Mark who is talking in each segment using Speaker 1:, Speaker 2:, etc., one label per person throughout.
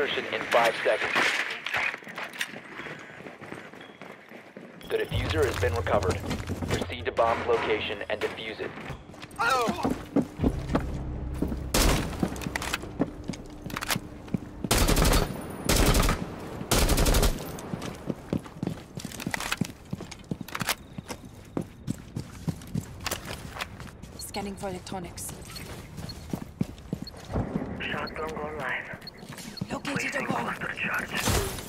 Speaker 1: Insertion in 5 seconds. The defuser has been recovered. Proceed to bomb location and defuse it. Oh!
Speaker 2: Scanning for electronics.
Speaker 3: Shotgun going live.
Speaker 2: Located a bomb.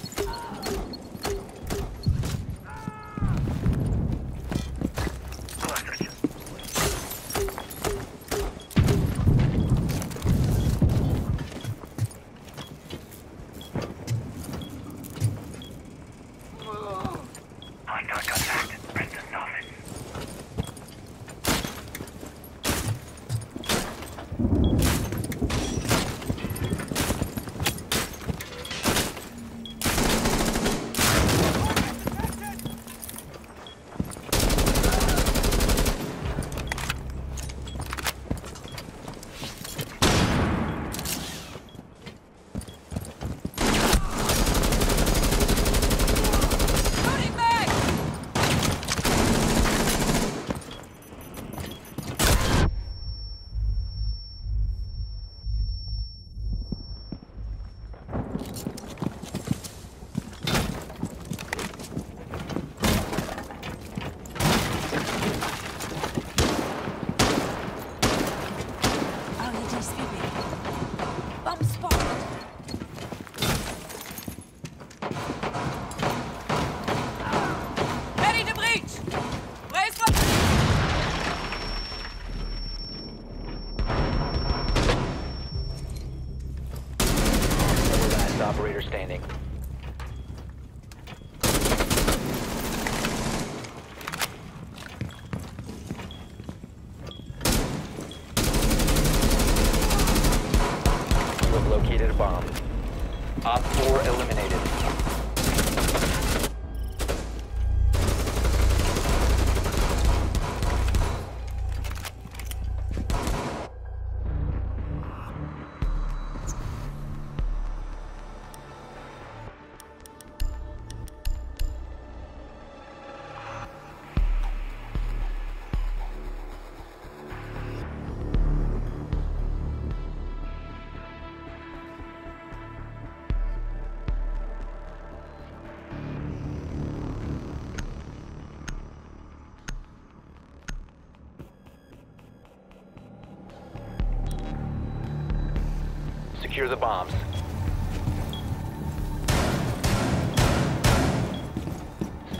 Speaker 1: Secure the bombs.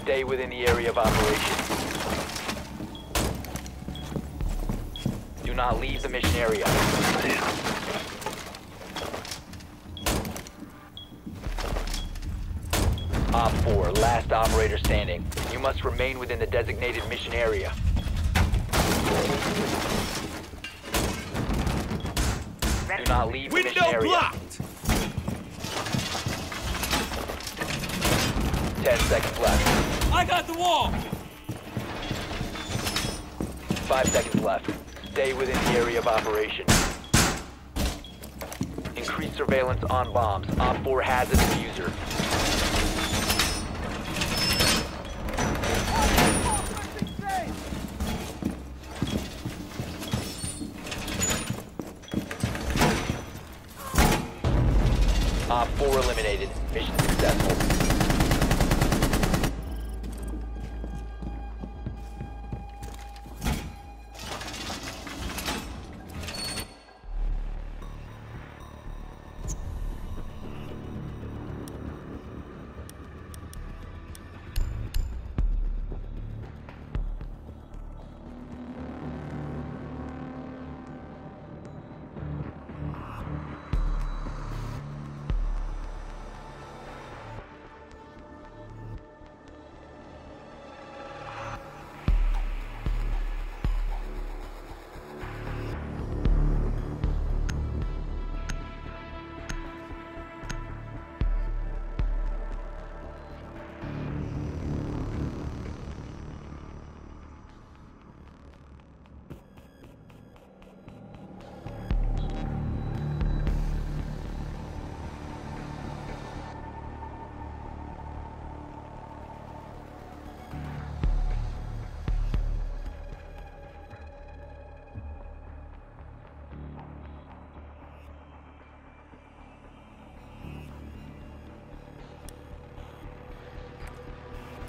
Speaker 1: Stay within the area of operation. Do not leave the mission area. Op 4, last operator standing. You must remain within the designated mission area. Do not leave the mission
Speaker 4: Window
Speaker 1: area.
Speaker 4: blocked!
Speaker 1: 10 seconds left.
Speaker 4: I got the wall!
Speaker 1: 5 seconds left. Stay within the area of operation. Increase surveillance on bombs. OPFOR has a defuser.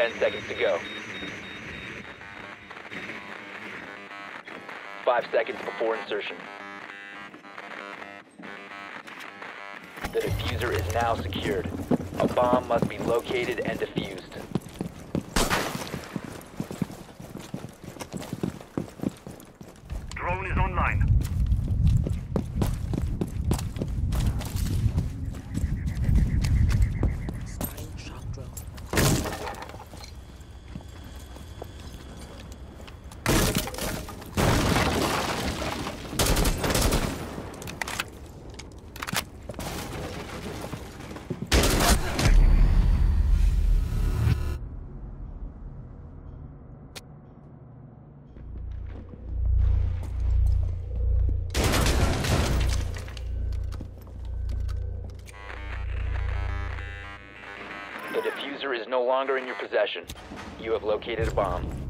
Speaker 1: Ten seconds to go. Five seconds before insertion. The defuser is now secured. A bomb must be located and defused.
Speaker 3: Drone is online.
Speaker 2: Starting shock drone.
Speaker 1: The defuser is no longer in your possession. You have located a bomb.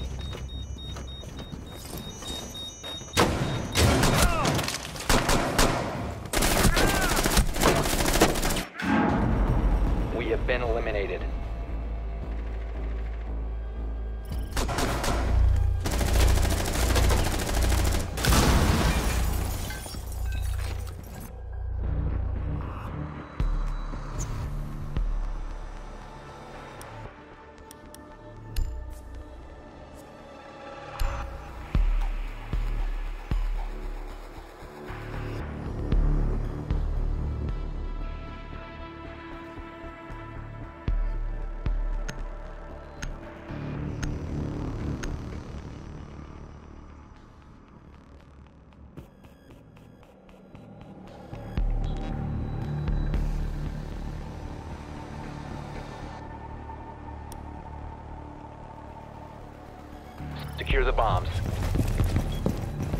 Speaker 1: Secure the bombs.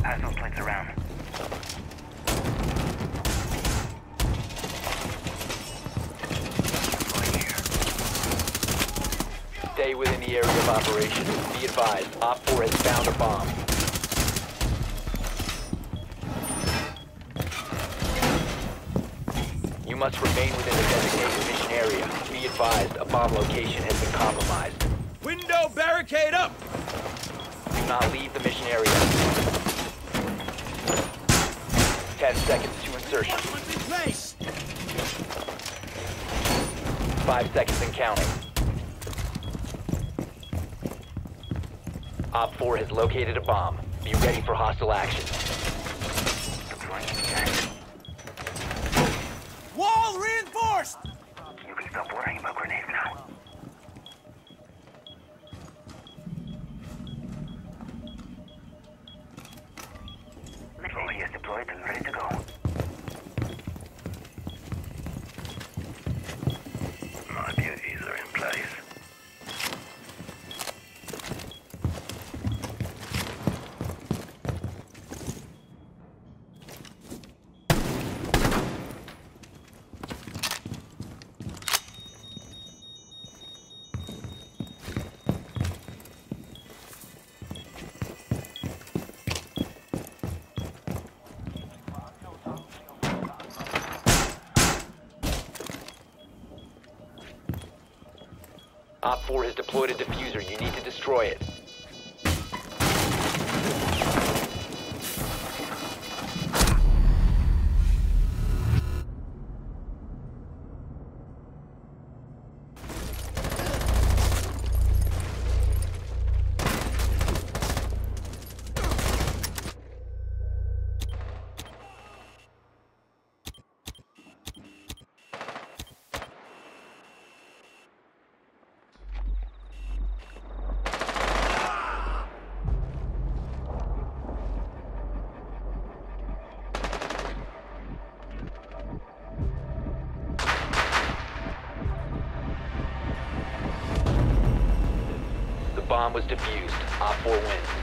Speaker 3: Pass those plates around.
Speaker 1: Stay within the area of operation. Be advised, Op 4 has found a bomb. You must remain within the designated mission area. Be advised, a bomb location has been compromised.
Speaker 4: Window barricade up!
Speaker 1: Do not leave the mission area. 10 seconds to insertion.
Speaker 4: What's in place?
Speaker 1: 5 seconds and counting. OPFOR has located a bomb. Be ready for hostile action.
Speaker 4: Wall reinforced!
Speaker 3: You can stop worrying about grenades now.
Speaker 1: OPFOR has deployed a defuser. You need to destroy it. Bomb was defused. OPFOR wins.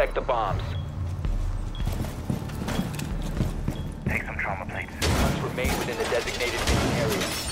Speaker 1: Protect the bombs.
Speaker 3: Take some trauma plates.
Speaker 1: Must remain within the designated mission area.